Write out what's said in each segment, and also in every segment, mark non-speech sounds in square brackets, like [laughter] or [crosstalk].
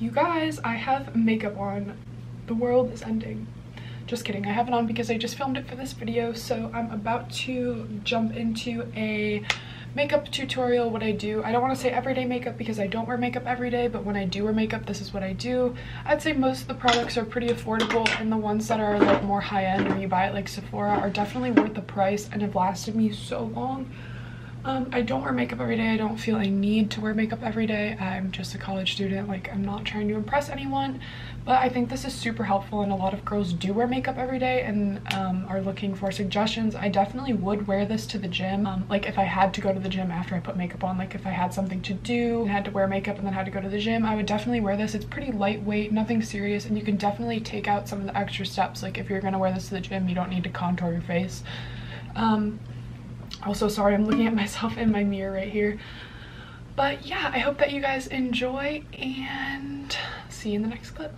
You guys, I have makeup on. The world is ending. Just kidding, I have it on because I just filmed it for this video. So I'm about to jump into a makeup tutorial, what I do. I don't want to say everyday makeup because I don't wear makeup every day, but when I do wear makeup, this is what I do. I'd say most of the products are pretty affordable and the ones that are like more high-end or you buy it like Sephora are definitely worth the price and have lasted me so long. Um, I don't wear makeup every day. I don't feel a need to wear makeup every day. I'm just a college student. Like, I'm not trying to impress anyone. But I think this is super helpful and a lot of girls do wear makeup every day and um, are looking for suggestions. I definitely would wear this to the gym. Um, like, if I had to go to the gym after I put makeup on, like if I had something to do and had to wear makeup and then had to go to the gym, I would definitely wear this. It's pretty lightweight, nothing serious, and you can definitely take out some of the extra steps. Like, if you're gonna wear this to the gym, you don't need to contour your face. Um, also, sorry, I'm looking at myself in my mirror right here. But yeah, I hope that you guys enjoy and see you in the next clip.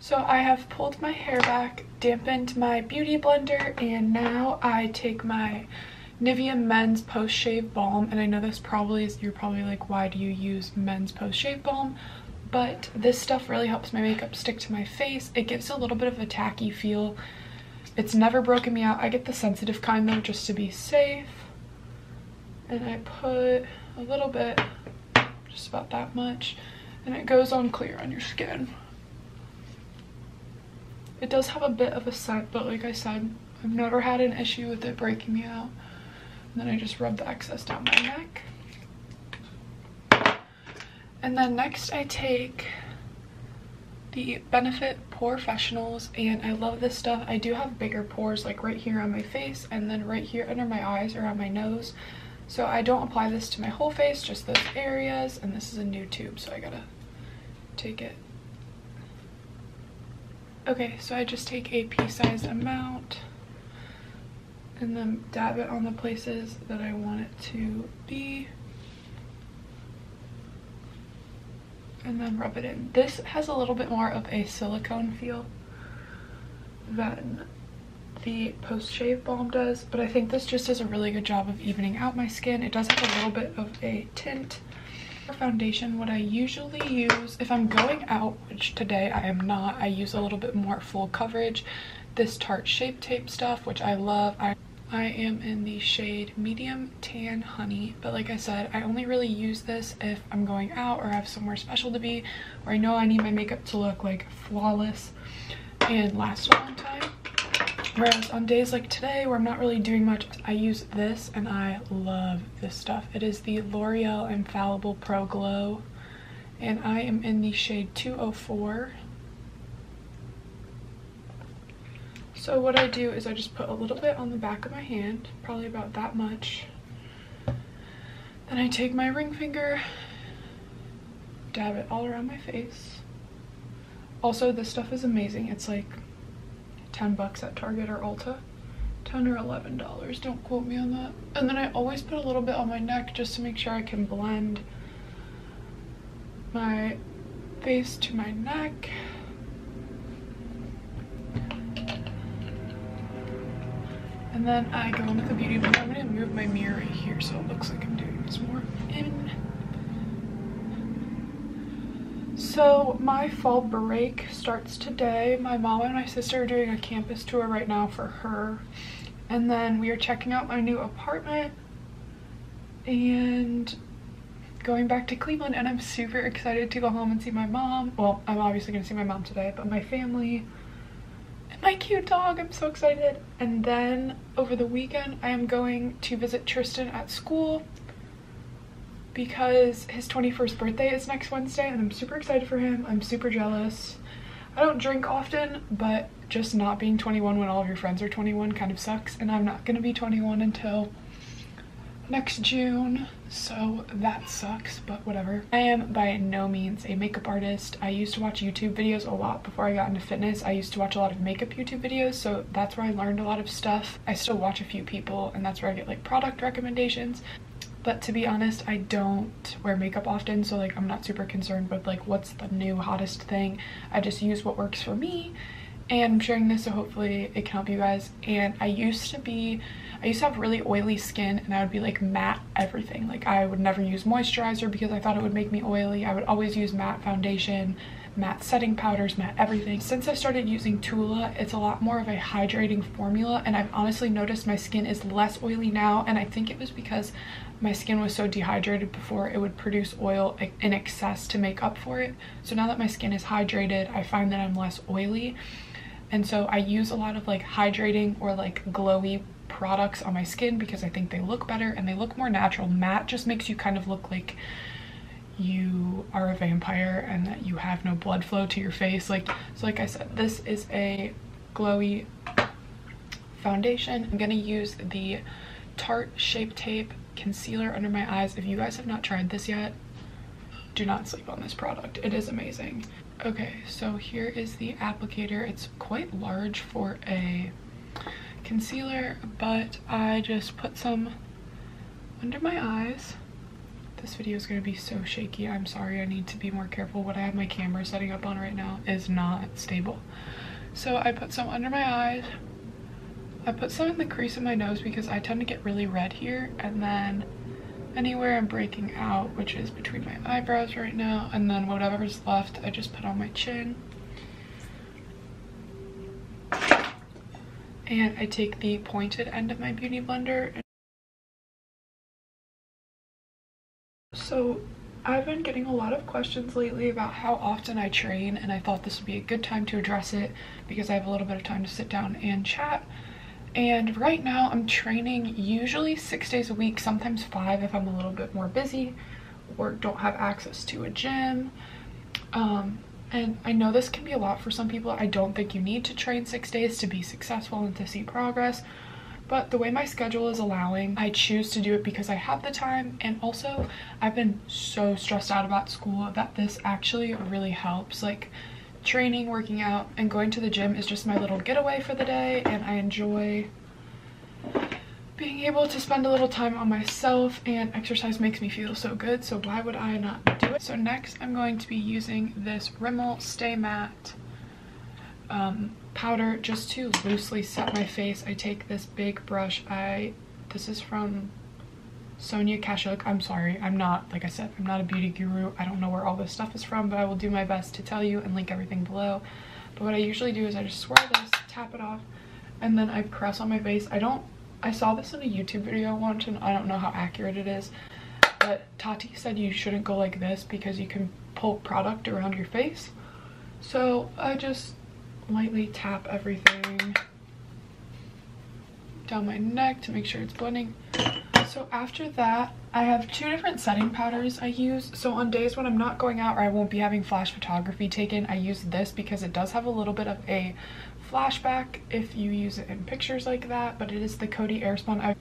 So I have pulled my hair back, dampened my beauty blender, and now I take my Nivea Men's Post Shave Balm. And I know this probably is, you're probably like, why do you use Men's Post Shave Balm? But this stuff really helps my makeup stick to my face. It gives a little bit of a tacky feel. It's never broken me out. I get the sensitive kind though, just to be safe and I put a little bit, just about that much, and it goes on clear on your skin. It does have a bit of a scent, but like I said, I've never had an issue with it breaking me out. And then I just rub the excess down my neck. And then next I take the Benefit POREfessionals and I love this stuff. I do have bigger pores like right here on my face and then right here under my eyes or on my nose. So I don't apply this to my whole face, just those areas. And this is a new tube, so I gotta take it. Okay, so I just take a pea-sized amount and then dab it on the places that I want it to be. And then rub it in. This has a little bit more of a silicone feel than the post shave balm does but i think this just does a really good job of evening out my skin. It does have a little bit of a tint. For foundation what i usually use if i'm going out which today i am not i use a little bit more full coverage this tarte shape tape stuff which i love. I I am in the shade medium tan honey but like I said I only really use this if I'm going out or have somewhere special to be or I know I need my makeup to look like flawless and last a long time Whereas on days like today where I'm not really doing much, I use this and I love this stuff. It is the L'Oreal Infallible Pro Glow and I am in the shade 204. So what I do is I just put a little bit on the back of my hand, probably about that much. Then I take my ring finger, dab it all around my face. Also, this stuff is amazing. It's like 10 bucks at Target or Ulta. 10 or 11 dollars don't quote me on that and then i always put a little bit on my neck just to make sure i can blend my face to my neck and then i go in with the beauty blender i'm to move my mirror right here so it looks like i'm doing this more in so my fall break starts today. My mom and my sister are doing a campus tour right now for her. And then we are checking out my new apartment and going back to Cleveland and I'm super excited to go home and see my mom. Well, I'm obviously gonna see my mom today, but my family [laughs] my cute dog, I'm so excited. And then over the weekend, I am going to visit Tristan at school because his 21st birthday is next Wednesday and I'm super excited for him. I'm super jealous. I don't drink often, but just not being 21 when all of your friends are 21 kind of sucks. And I'm not to be 21 until next June, so that sucks, but whatever. I am by no means a makeup artist. I used to watch YouTube videos a lot before I got into fitness. I used to watch a lot of makeup YouTube videos, so that's where I learned a lot of stuff. I still watch a few people, and that's where I get like product recommendations but to be honest i don't wear makeup often so like i'm not super concerned with like what's the new hottest thing i just use what works for me and I'm sharing this so hopefully it can help you guys. And I used to be, I used to have really oily skin and I would be like matte everything. Like I would never use moisturizer because I thought it would make me oily. I would always use matte foundation, matte setting powders, matte everything. Since I started using Tula, it's a lot more of a hydrating formula and I've honestly noticed my skin is less oily now and I think it was because my skin was so dehydrated before it would produce oil in excess to make up for it. So now that my skin is hydrated, I find that I'm less oily. And so I use a lot of like hydrating or like glowy products on my skin because I think they look better and they look more natural. Matte just makes you kind of look like you are a vampire and that you have no blood flow to your face. Like, so like I said, this is a glowy foundation. I'm gonna use the Tarte Shape Tape concealer under my eyes. If you guys have not tried this yet, do not sleep on this product. It is amazing. Okay, so here is the applicator. It's quite large for a concealer, but I just put some under my eyes. This video is going to be so shaky. I'm sorry. I need to be more careful. What I have my camera setting up on right now is not stable. So I put some under my eyes. I put some in the crease of my nose because I tend to get really red here. And then anywhere I'm breaking out, which is between my eyebrows right now, and then whatever's left, I just put on my chin. And I take the pointed end of my Beauty Blender. So I've been getting a lot of questions lately about how often I train and I thought this would be a good time to address it because I have a little bit of time to sit down and chat and right now I'm training usually six days a week, sometimes five if I'm a little bit more busy or don't have access to a gym. Um, and I know this can be a lot for some people. I don't think you need to train six days to be successful and to see progress. But the way my schedule is allowing, I choose to do it because I have the time. And also, I've been so stressed out about school that this actually really helps. Like, training, working out, and going to the gym is just my little getaway for the day and I enjoy being able to spend a little time on myself and exercise makes me feel so good so why would I not do it? So next I'm going to be using this Rimmel Stay Matte um, powder just to loosely set my face. I take this big brush. I This is from Sonia Kashuk. I'm sorry, I'm not, like I said, I'm not a beauty guru. I don't know where all this stuff is from, but I will do my best to tell you and link everything below. But what I usually do is I just swirl this, tap it off, and then I press on my face. I don't, I saw this in a YouTube video once and I don't know how accurate it is, but Tati said you shouldn't go like this because you can pull product around your face. So I just lightly tap everything down my neck to make sure it's blending so after that, I have two different setting powders I use. So on days when I'm not going out or I won't be having flash photography taken, I use this because it does have a little bit of a flashback if you use it in pictures like that, but it is the Coty Airspun.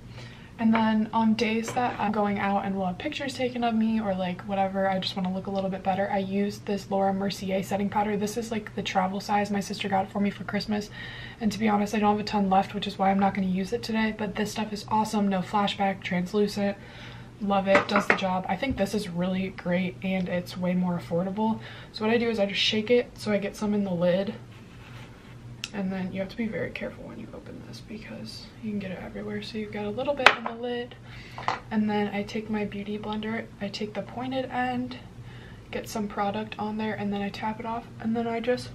And then on days that I'm going out and will have pictures taken of me or like whatever, I just want to look a little bit better, I use this Laura Mercier setting powder. This is like the travel size. My sister got for me for Christmas. And to be honest, I don't have a ton left, which is why I'm not going to use it today. But this stuff is awesome. No flashback, translucent. Love it. Does the job. I think this is really great and it's way more affordable. So what I do is I just shake it so I get some in the lid and then you have to be very careful when you open this because you can get it everywhere. So you've got a little bit in the lid and then I take my beauty blender I take the pointed end get some product on there and then I tap it off. And then I just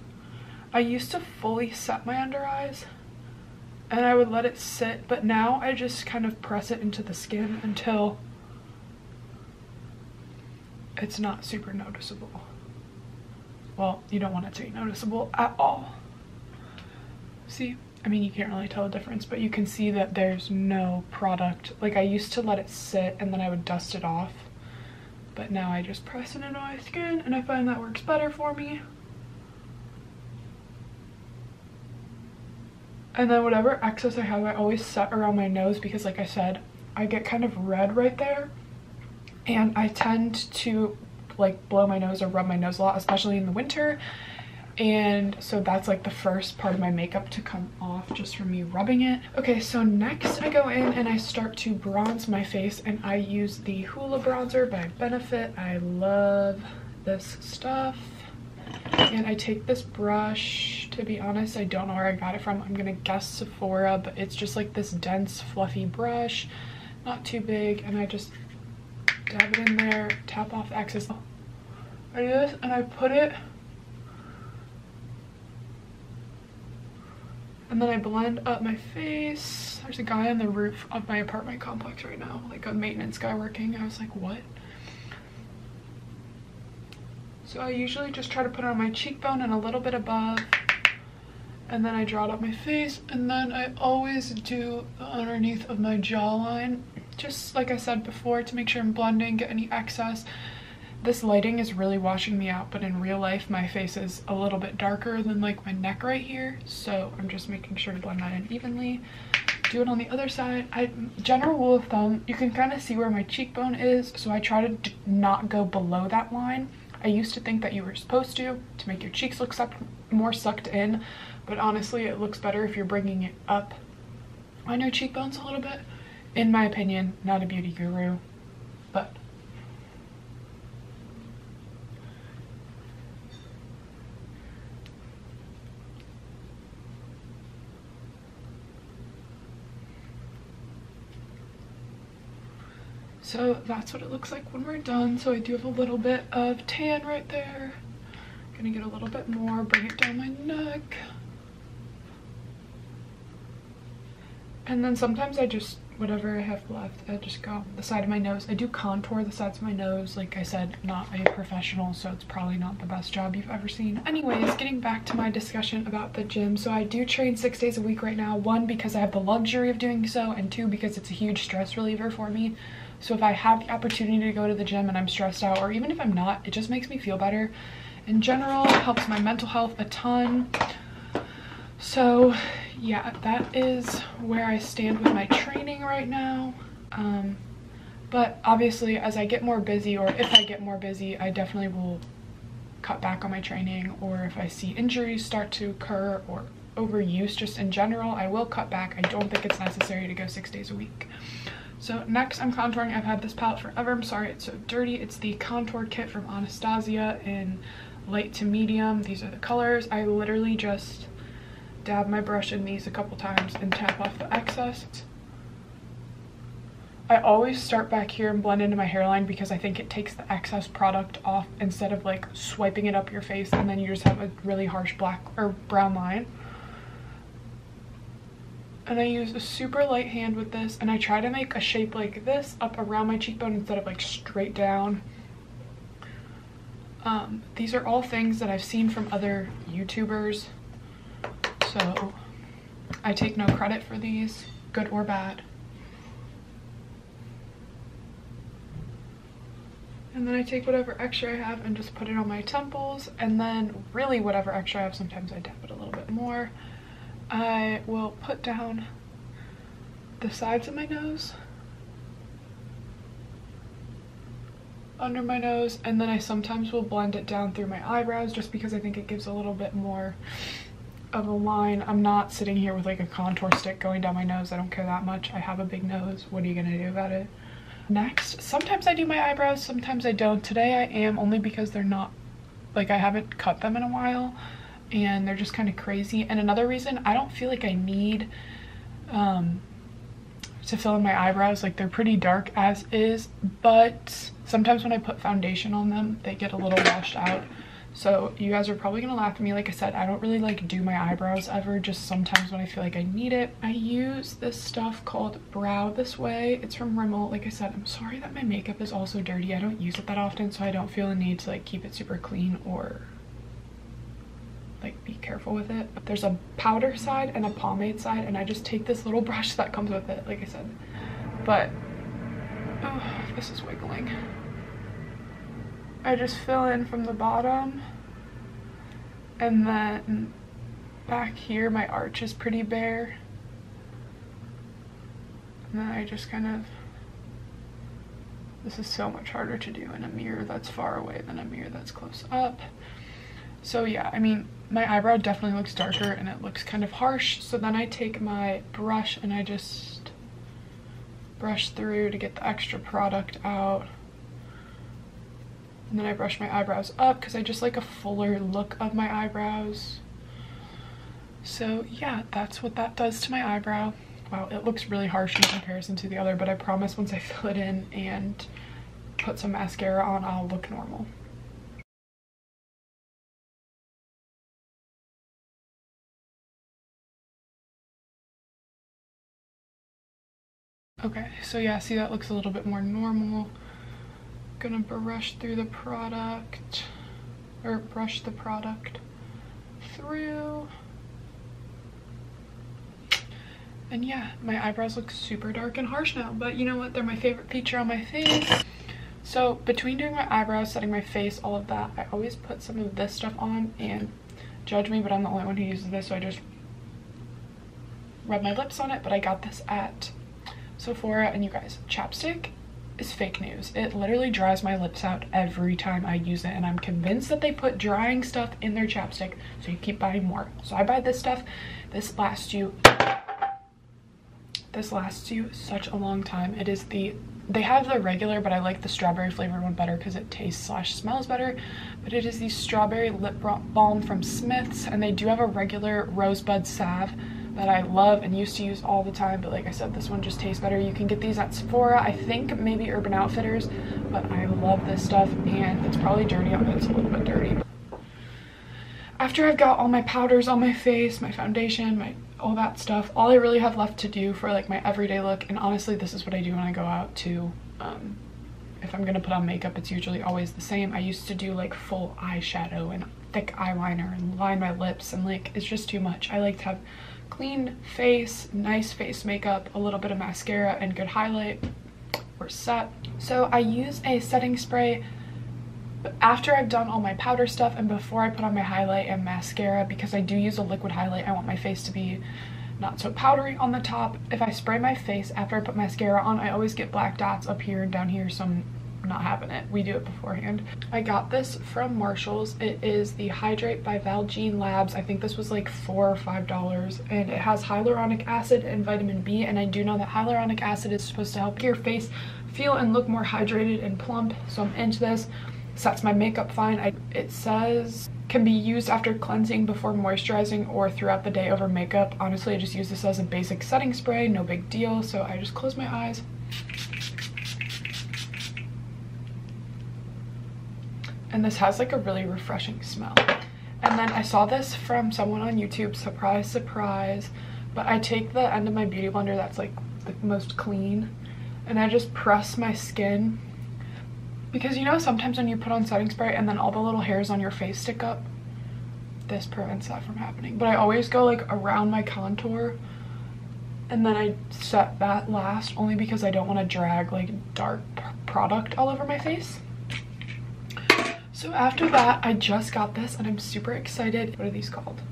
I used to fully set my under eyes and I would let it sit but now I just kind of press it into the skin until it's not super noticeable. Well you don't want it to be noticeable at all. See, I mean, you can't really tell the difference, but you can see that there's no product. Like I used to let it sit and then I would dust it off, but now I just press it into my skin and I find that works better for me. And then whatever excess I have, I always set around my nose because like I said, I get kind of red right there. And I tend to like blow my nose or rub my nose a lot, especially in the winter and so that's like the first part of my makeup to come off just from me rubbing it okay so next i go in and i start to bronze my face and i use the hoola bronzer by benefit i love this stuff and i take this brush to be honest. I don't know where I got it from. I'm gonna guess Sephora, but it's just like this dense, fluffy brush. Not too big, and I just dab it in there, tap off excess. I do this, and I put it And then I blend up my face. There's a guy on the roof of my apartment complex right now, like a maintenance guy working. I was like, what? So I usually just try to put it on my cheekbone and a little bit above. And then I draw it up my face. And then I always do the underneath of my jawline. Just like I said before, to make sure I'm blending, get any excess. This lighting is really washing me out, but in real life, my face is a little bit darker than like my neck right here. So I'm just making sure to blend that in evenly. Do it on the other side. I General rule of thumb, you can kind of see where my cheekbone is. So I try to not go below that line I used to think that you were supposed to, to make your cheeks look sucked, more sucked in, but honestly it looks better if you're bringing it up on your cheekbones a little bit. In my opinion, not a beauty guru, but So that's what it looks like when we're done. So I do have a little bit of tan right there. I'm Gonna get a little bit more, bring it down my neck. And then sometimes I just, whatever I have left, I just go the side of my nose. I do contour the sides of my nose. Like I said, not a professional, so it's probably not the best job you've ever seen. Anyways, getting back to my discussion about the gym. So I do train six days a week right now. One, because I have the luxury of doing so, and two, because it's a huge stress reliever for me. So if I have the opportunity to go to the gym and I'm stressed out, or even if I'm not, it just makes me feel better. In general, it helps my mental health a ton. So yeah, that is where I stand with my training right now. Um, but obviously, as I get more busy, or if I get more busy, I definitely will cut back on my training. Or if I see injuries start to occur or overuse just in general, I will cut back. I don't think it's necessary to go six days a week. So next I'm contouring. I've had this palette forever. I'm sorry it's so dirty. It's the contour kit from Anastasia in light to medium. These are the colors. I literally just dab my brush in these a couple times and tap off the excess. I always start back here and blend into my hairline because I think it takes the excess product off instead of like swiping it up your face and then you just have a really harsh black or brown line and I use a super light hand with this and I try to make a shape like this up around my cheekbone instead of like straight down. Um, these are all things that I've seen from other YouTubers, so I take no credit for these, good or bad. And then I take whatever extra I have and just put it on my temples, and then really whatever extra I have, sometimes I dab it a little bit more. I will put down the sides of my nose, under my nose, and then I sometimes will blend it down through my eyebrows just because I think it gives a little bit more of a line. I'm not sitting here with like a contour stick going down my nose. I don't care that much. I have a big nose. What are you gonna do about it? Next, sometimes I do my eyebrows, sometimes I don't. Today I am only because they're not, like I haven't cut them in a while and they're just kind of crazy. And another reason, I don't feel like I need um, to fill in my eyebrows. Like they're pretty dark as is, but sometimes when I put foundation on them, they get a little washed out. So you guys are probably gonna laugh at me. Like I said, I don't really like do my eyebrows ever, just sometimes when I feel like I need it. I use this stuff called Brow This Way. It's from Rimmel. Like I said, I'm sorry that my makeup is also dirty. I don't use it that often, so I don't feel the need to like keep it super clean or like be careful with it. There's a powder side and a pomade side and I just take this little [laughs] brush that comes with it, like I said. But, oh, this is wiggling. I just fill in from the bottom and then back here my arch is pretty bare. And then I just kind of, this is so much harder to do in a mirror that's far away than a mirror that's close up. So yeah, I mean, my eyebrow definitely looks darker and it looks kind of harsh. So then I take my brush and I just brush through to get the extra product out. And then I brush my eyebrows up because I just like a fuller look of my eyebrows. So yeah, that's what that does to my eyebrow. Wow, it looks really harsh in comparison to the other, but I promise once I fill it in and put some mascara on, I'll look normal. Okay, so yeah, see that looks a little bit more normal. Gonna brush through the product, or brush the product through. And yeah, my eyebrows look super dark and harsh now, but you know what? They're my favorite feature on my face. So between doing my eyebrows, setting my face, all of that, I always put some of this stuff on and judge me, but I'm the only one who uses this, so I just rub my lips on it, but I got this at Sephora, and you guys, chapstick is fake news. It literally dries my lips out every time I use it, and I'm convinced that they put drying stuff in their chapstick, so you keep buying more. So I buy this stuff. This lasts you this lasts you such a long time. It is the, they have the regular, but I like the strawberry flavored one better because it tastes slash smells better. But it is the strawberry lip balm from Smith's and they do have a regular rosebud salve that I love and used to use all the time. But like I said, this one just tastes better. You can get these at Sephora. I think maybe Urban Outfitters, but I love this stuff and it's probably dirty. It's a little bit dirty. After I've got all my powders on my face, my foundation, my all that stuff. All I really have left to do for like my everyday look, and honestly this is what I do when I go out to, um, if I'm gonna put on makeup, it's usually always the same. I used to do like full eyeshadow and thick eyeliner and line my lips and like it's just too much. I like to have clean face, nice face makeup, a little bit of mascara and good highlight. We're set. So I use a setting spray after I've done all my powder stuff and before I put on my highlight and mascara, because I do use a liquid highlight, I want my face to be not so powdery on the top. If I spray my face after I put mascara on, I always get black dots up here and down here, so I'm not having it. We do it beforehand. I got this from Marshall's. It is the Hydrate by Valjean Labs. I think this was like four or five dollars and it has hyaluronic acid and vitamin B and I do know that hyaluronic acid is supposed to help your face feel and look more hydrated and plump so I'm into this sets my makeup fine. I, it says can be used after cleansing before moisturizing or throughout the day over makeup. Honestly, I just use this as a basic setting spray, no big deal. So I just close my eyes. And this has like a really refreshing smell. And then I saw this from someone on YouTube, surprise, surprise. But I take the end of my beauty blender that's like the most clean and I just press my skin because you know sometimes when you put on setting spray and then all the little hairs on your face stick up? This prevents that from happening. But I always go like around my contour and then I set that last only because I don't want to drag like dark product all over my face. So after that, I just got this and I'm super excited. What are these called?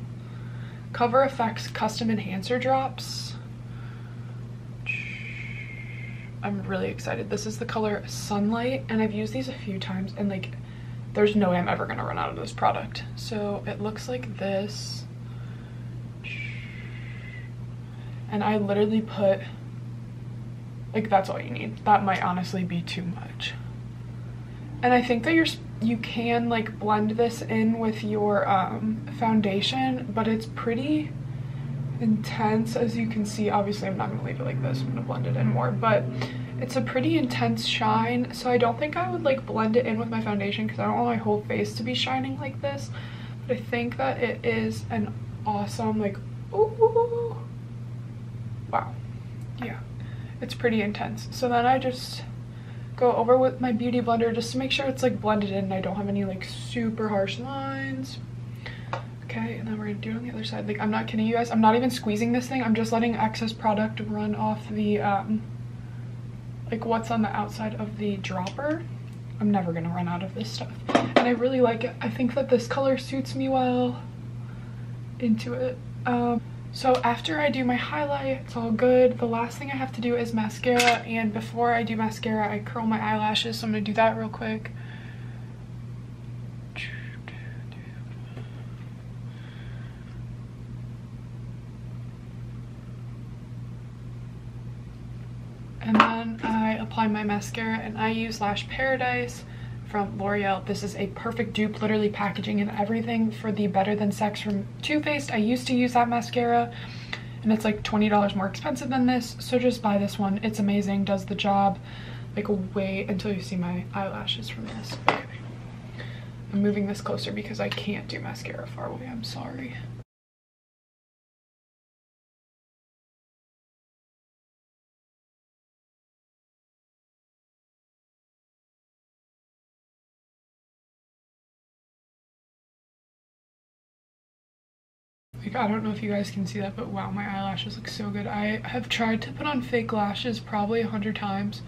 Cover FX Custom Enhancer Drops. I'm really excited. This is the color Sunlight and I've used these a few times and like there's no way I'm ever gonna run out of this product. So it looks like this. And I literally put, like that's all you need. That might honestly be too much. And I think that you're, you can like blend this in with your um, foundation, but it's pretty intense as you can see. Obviously i'm not to leave it like this. I'm to blend it in more but it's a pretty intense shine. So i don't think i would like blend it in with my foundation because i don't want my whole face to be shining like this. But i think that it is an awesome like ooh, wow. Yeah it's pretty intense. So then i just go over with my beauty blender just to make sure it's like blended in and i don't have any like super harsh lines Okay, and then we're gonna do it on the other side. Like, I'm not kidding you guys. I'm not even squeezing this thing. I'm just letting excess product run off the, um, like what's on the outside of the dropper. I'm never gonna run out of this stuff. And I really like it. I think that this color suits me well into it. Um, so after I do my highlight, it's all good. The last thing I have to do is mascara. And before I do mascara, I curl my eyelashes. So I'm gonna do that real quick. and then I apply my mascara and I use Lash Paradise from L'Oreal. This is a perfect dupe, literally packaging and everything for the Better Than Sex from Too Faced. I used to use that mascara and it's like $20 more expensive than this. So just buy this one. It's amazing, does the job. Like wait until you see my eyelashes from this. Okay. I'm moving this closer because I can't do mascara far away. I'm sorry. Like, I don't know if you guys can see that, but wow, my eyelashes look so good. I have tried to put on fake lashes probably a hundred times.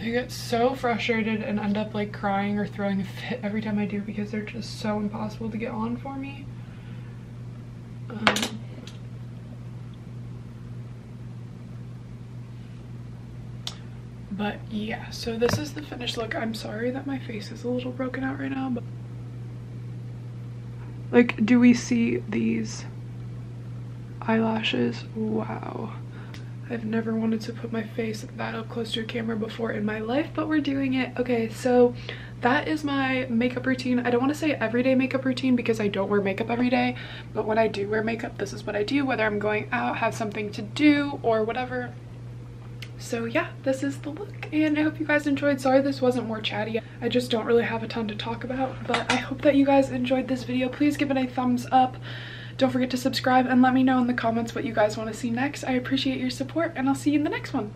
I get so frustrated and end up like crying or throwing a fit every time I do because they're just so impossible to get on for me. Um, but yeah, so this is the finished look. I'm sorry that my face is a little broken out right now, but like, do we see these eyelashes? Wow. I've never wanted to put my face that up close to a camera before in my life, but we're doing it. Okay, so that is my makeup routine. I don't want to say everyday makeup routine because I don't wear makeup every day, but when I do wear makeup, this is what I do, whether I'm going out, have something to do, or whatever. So yeah, this is the look, and I hope you guys enjoyed. Sorry this wasn't more chatty. I just don't really have a ton to talk about, but I hope that you guys enjoyed this video. Please give it a thumbs up. Don't forget to subscribe and let me know in the comments what you guys want to see next. I appreciate your support and I'll see you in the next one.